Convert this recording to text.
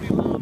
be long.